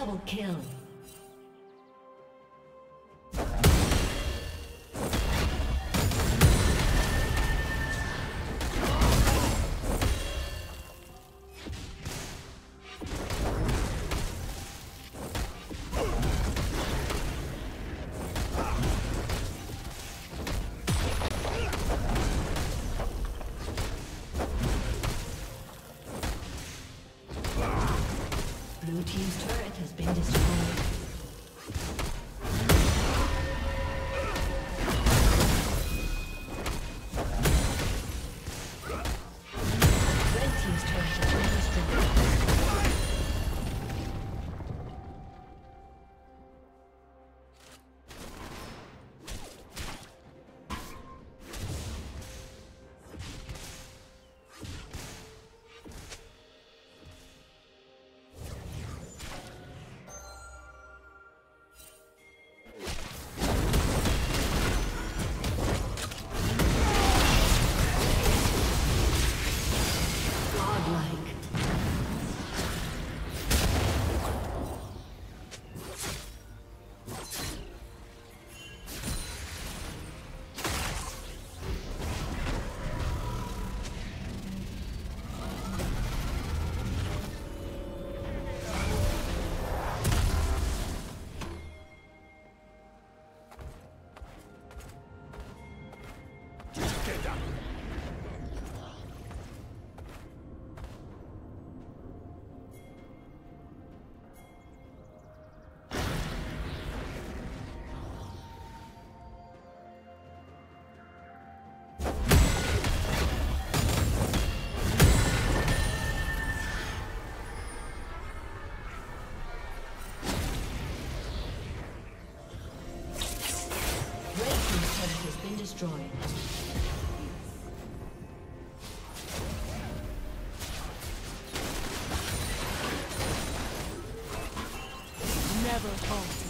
Double kill. never home.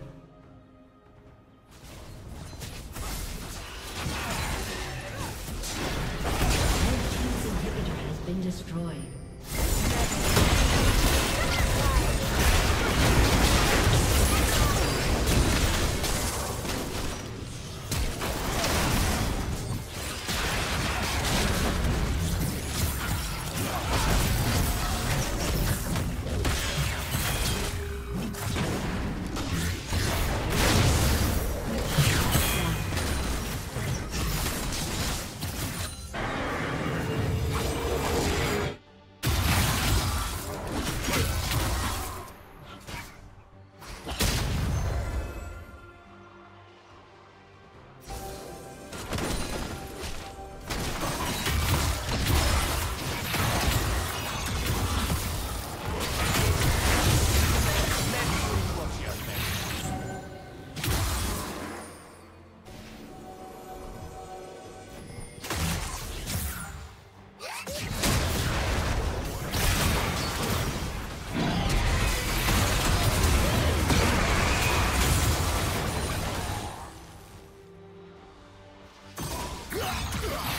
Ah!